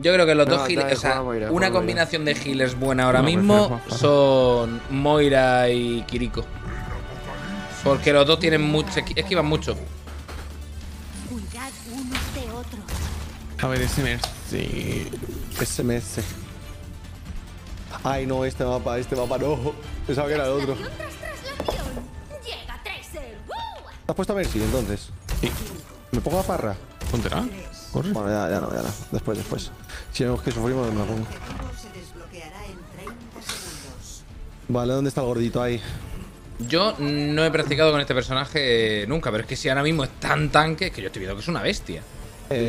Yo creo que los No, dos healers, o sea, Moira, una Moira. combinación de healers buena ahora No, mismo son Moira y Kiriko. Porque los dos tienen mucho, esqui- esquivan mucho. Cuidad unos de otros. A ver, ese Mercy. SMS. Ay, no, este mapa, este mapa no. Pensaba que era el otro. ¿Te has puesto a Mercy entonces? Sí. ¿Me pongo a Parra? Póntela. Corre. Bueno, ya, ya no, ya no. Después, después. Si vemos que sufrimos, me pongo. se desbloqueará en 30 segundos. Vale, ¿dónde está el gordito ahí? Yo no he practicado con este personaje nunca, pero es que si ahora mismo es tan tanque que yo estoy viendo que es una bestia. El...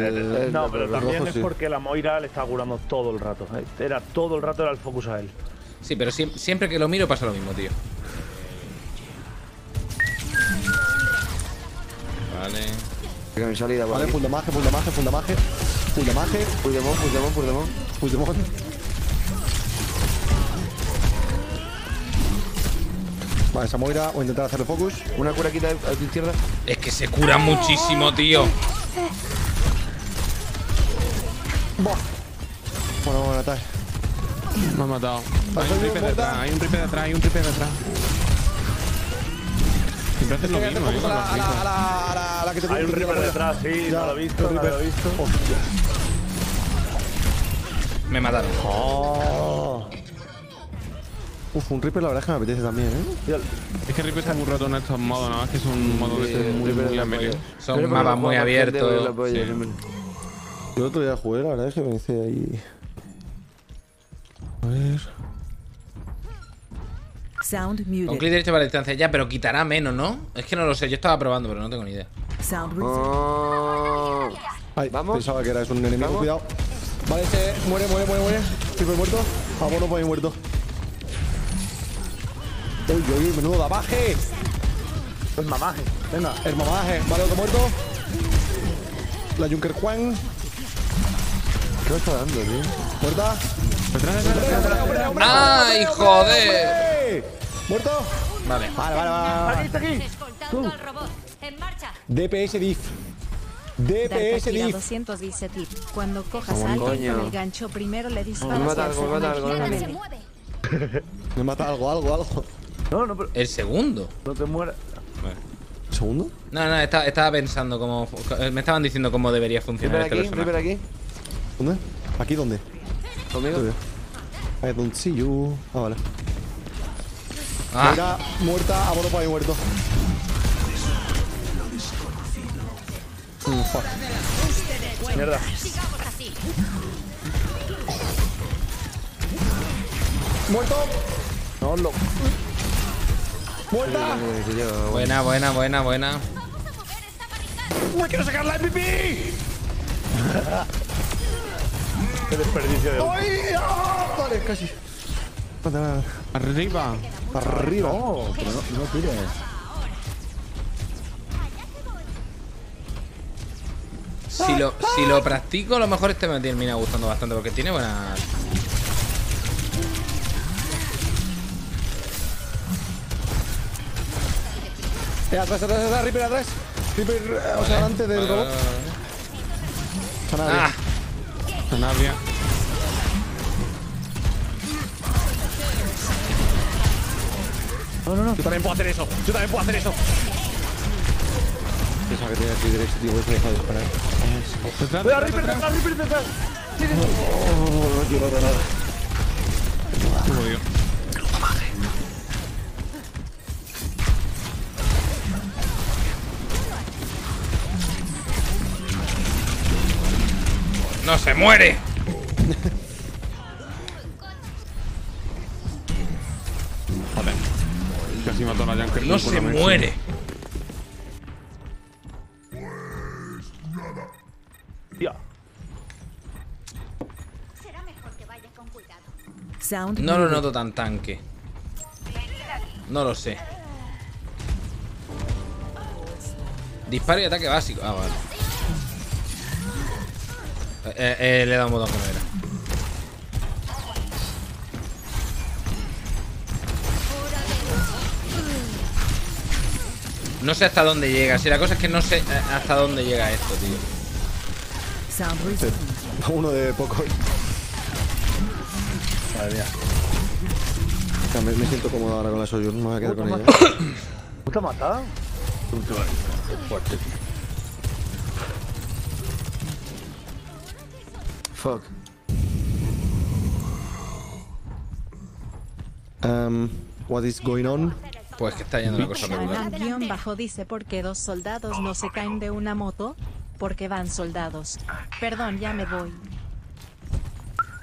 Eh, el- no, pero también rojo, es sí. porque la Moira le está curando todo el rato. eh. Era todo el rato era el focus a él. Sí, pero siem- siempre que lo miro pasa lo mismo, tío. Vale. Mi salida, Vale, vale. full damage, full damage, full damage. Full damage, Puigdemont, Puigdemont, Puigdemont. full damage. Vale, esa Moira, voy a intentar hacerle focus. Una cura quita a tu izquierda. Es que se cura muchísimo, tío. Buah. Bueno, bueno, tal. Me ha matado. Hay un muerta. detrás, hay un tripe detrás, hay un tripe detrás. Siempre haces lo mismo, eh. focus a la, a la, a la, a la, a la que te Hay un Reaper la detrás, sí, Ya, no lo he visto, no lo he visto. Hostia. Me mataron. Oh. Uf, un Reaper la verdad es que me apetece también, ¿eh? Es que Reaper está muy roto en estos modos, ¿no? Es que es un modo que es muy, muy a melee. Son Pero mapas muy abiertos. la sí. Yo el otro día jugué, la verdad es que me hice ahí. A ver. Sound Con muted. clic derecho para distancia ya, pero quitará menos, ¿no? Es que no lo sé, yo estaba probando, pero no tengo ni idea. Oh. Ay, Vamos. pensaba que eras un enemigo, Vamos. cuidado. Vale, ese muere, muere, muere, muere. Reaper muerto. Abono por ahí muerto. Uy, uy, uy, menudo damaje. El mamaje. Venga, el mamaje. Vale, otro muerto. La Junker Juan. ¿Qué me está dando, tío? Muerta. ¡Ay, joder! ¿Muerto? Vale. Vale, vale, vale. Aquí está aquí. DPS diff. DPS diff. 200 dice tip. Cuando cojas a Como alguien con el gancho, primero le disparas Me mata al algo, me mata algo, me mata algo, algo, algo. No, no, pero El segundo. no te mueras. ¿Segundo? No, no, estaba, estaba pensando cómo. Me estaban diciendo cómo debería funcionar este aquí, personaje. Aquí. ¿Dónde? ¿Aquí dónde? Conmigo. I don't see you. Ah, vale. Ah, Mira, muerta, abono por ahí muerto. Mm, fuck. Mierda. ¡Muerto! No, lo. ¡Muerta! Buena, buena, buena, buena. ¡Uy, quiero sacar la MVP! Qué desperdicio de. ¡Ay! ¡Ah! Vale, casi. Arriba. Arriba. No, pero no, no tires. Si lo, si lo practico, a lo mejor este me termina gustando bastante porque tiene buena. Eh, atrás, atrás, atrás, Reaper atrás. Reaper, o sea, delante del robot. Nadie. Ah, Sanabria. No, no, no. Yo también puedo hacer eso. Yo también puedo hacer eso. Pensaba que tenía que ir derecho, tío. Eso deja de disparar. Detrás, Cuidado, detrás, Reaper detrás. detrás, Reaper detrás. Oh, no quiero nada. Qué jodido. ¡No se muere! Joder. Casi mató a la Junker. ¡No se muere! No lo noto tan tanque. No lo sé. Disparo y ataque básico. Ah, vale. Eh, eh, le he dado un botón que no sé hasta dónde llega. Si la cosa es que no sé eh, hasta dónde llega esto, tío. Uno de poco. Madre mía. O sea, me, me siento cómodo ahora con la Soyun. Me voy a quedar con ella. ¿Tú te has matado? Qué fuerte. Fuck. Um, what is going on? Pues que está yendo la cosa regular. Guión bajo dice por qué dos soldados no se caen de una moto. Porque van soldados. Perdón, ya me voy.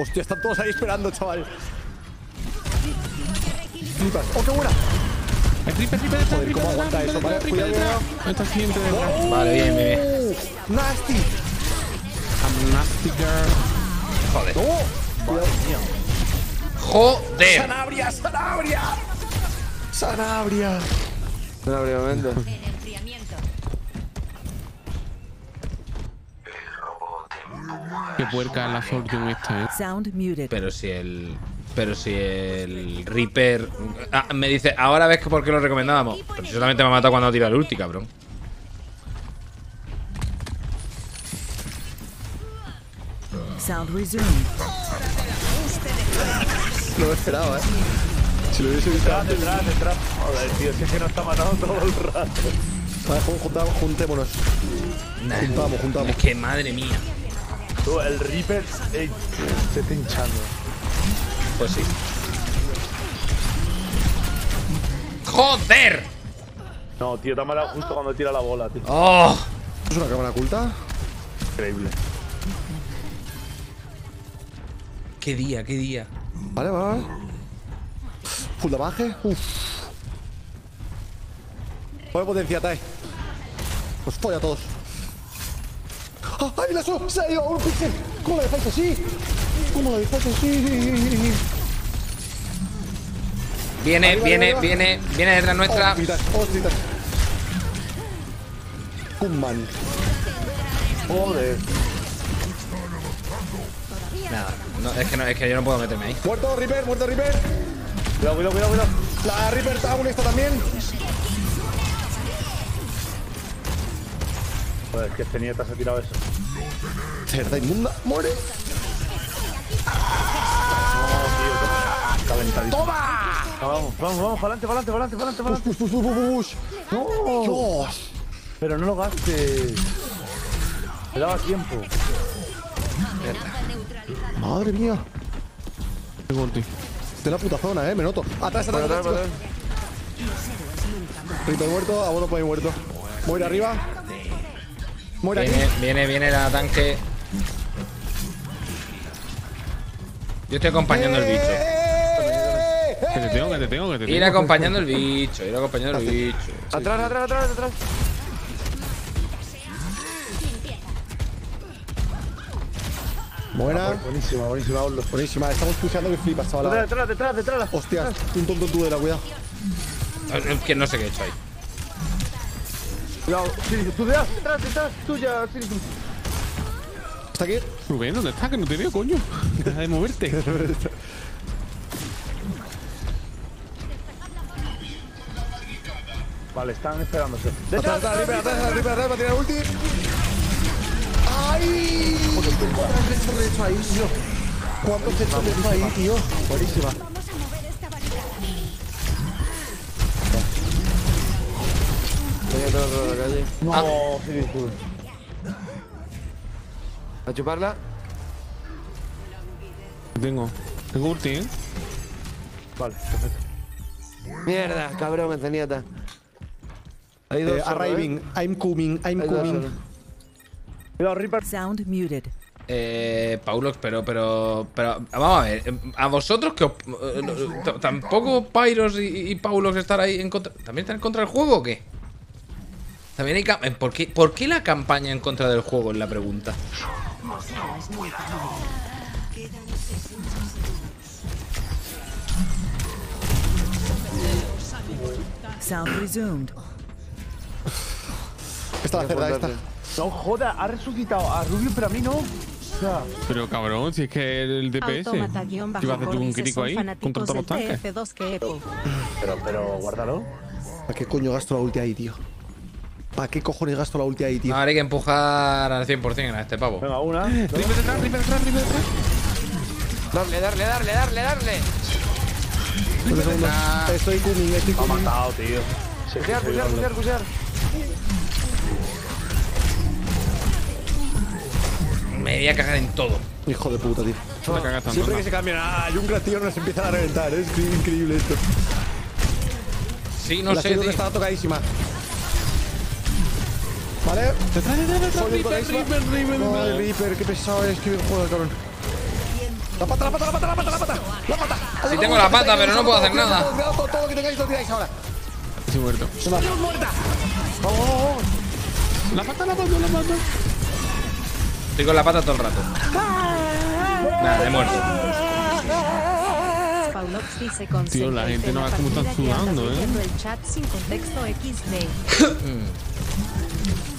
Hostia, están todos ahí esperando, chaval. Flipas. ¡Oh, qué buena! El Reaper, Reaper detrás, Joder, ¿cómo aguanta eso? Vale, cuidado. Está siempre detrás. Vale, bien, bien. ¡Uh! ¡Nasty! I'm nasty girl. Joder. ¡Oh! Joder. ¡Sanabria! ¡Sanabria! ¡Sanabria! Un abrimento. Qué puerca es la Sortium esta, eh. Sound muted. Pero si el. Pero si el Reaper. Ah, me dice, ahora ves que por qué lo recomendábamos. Pero si solamente me ha matado cuando ha tirado el ulti, cabrón. Sound resumed. No lo esperaba, eh. Si lo hubiese visto Detrás, antes. detrás, detrás. Joder, tío, si es que nos está matando todo el rato. Vale, juntémonos. Juntamos, juntamos. Es que madre mía. Tú, el Reaper ey, se está hinchando. Pues sí. ¡Joder! No, tío, te ha matado justo cuando tira la bola, tío. ¡Oh! ¿Es una cámara oculta? Increíble. ¡Qué día, qué día! Vale, vale, vale. Full damage. Uff. Buena potencia, Tae. Pues folla a todos. ¡Ah! ¡Ay, la so! ¡Se ha ido a un pixel! ¿Cómo la dejáis así? ¿Cómo la dejáis así? Viene, Arriba, viene, arriba. viene, viene detrás nuestra. Hostitas. Kumman. Joder. Nada, no, es que no, es que yo no puedo meterme ahí. Muerto Reaper, muerto Reaper. Cuidado, cuidado, cuidado, cuidado. La Reaper Town está también. Joder, que este nieta se ha tirado eso. Cerda inmunda. Muere. ¡Toma! vamos, vamos, vamos, para adelante, para adelante, para adelante, para adelante. Push, push, push, push, push. No, Dios. pero no lo gastes. Me daba tiempo. Madre mía. De la puta zona, eh, me noto. Atrás, atrás, atrás. Reaper muerto, abono por ahí muerto. Muere arriba. Muere aquí. Viene, viene, viene la tanque. Yo estoy acompañando el bicho. ¡Eh! Que te tengo, que te tengo, que te tengo. Ir acompañando el bicho, ir acompañando el bicho. Atrás, atrás, atrás, atrás. Buena. Buenísima, buenísima, Orlo. Buenísima, estamos pushando que flipas, chaval. detrás, detrás, detrás. Hostias, un tonto tú de la cuidado. Es que no sé qué he hecho ahí. Cuidado, Siri, tú detrás, detrás, detrás, tuya, Siri. ¿Está aquí? Rubén, ¿dónde estás? Que no te veo, coño. Deja de moverte. Vale, están esperándose. Atrás, Detrás, atrás, atrás, atrás, Reaper, atrás, para tirar ulti. ¡Ay! ¿Cuántos hechos hecho ahí, tío? ¿Cuántos hechos hecho ahí, tío? Buenísima. Por la calle. No, tú. A chuparla. Tengo. Tengo ulti, eh. Vale, perfecto. Mierda, cabrón, Enceniata. Hay dos. Eh, solo, ¿eh? arriving, I'm coming, I'm Hay coming. Cuidado, Reaper. Sound muted. Eh, Paulo, pero, pero, pero, vamos a ver, a vosotros que eh, tampoco Pyros y, y Paulos estar ahí en contra, ¿también están en contra del juego o qué? También hay ¿por qué, ¿Por qué la campaña en contra del juego es la pregunta? Sound resumed. Esta la cerda, esta. No joda, ha resucitado a Rubio, pero a mí no. O sea, Pero cabrón, si es que el DPS. ¿Qué vas a hacer tú un crítico ahí? Contra todos los tanques. TF2 que Echo. pero, pero, guárdalo. ¿A qué coño gasto la ulti ahí, tío? ¿Para qué cojones gasto la ulti ahí, tío? Ahora hay que empujar al 100% a este pavo. Venga, una. Ripe detrás, ripe detrás, ripe detrás. Darle, darle, darle, darle, darle. Estoy coming, estoy Me ha matado, tío. Pusear, dando. pusear, pusear. Me voy a cagar en todo. Hijo de puta, tío. No. Siempre que se cambian a Junkrat, tío, nos empiezan a reventar. Es increíble esto. Sí, no la sé, tío. estaba tocadísima. Vale. El ripe, tocadísima. ripe, ripe, No, el. Reaper, qué pesado es, qué bien juega, cabrón. La pata, la pata, la pata, la pata, la pata. La pata. Sí tengo la pata, pero no puedo hacer nada. Todo, lo que tengáis lo tiráis ahora. Estoy muerto. Muerta! Vamos, vamos, vamos. La pata, la pata, la pata. Estoy con la pata todo el rato. Nada, he muerto. Tío, la gente no ve cómo están sudando, ¿eh? el chat sin contexto XD.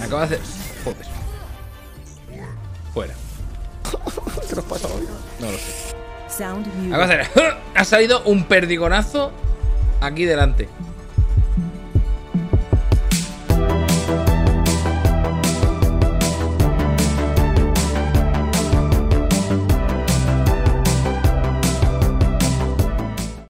Me acabo de hacer. Joder. Fuera. ¿Qué nos pasa hoy? No lo sé. Acabo de hacer. Ha salido un perdigonazo aquí delante.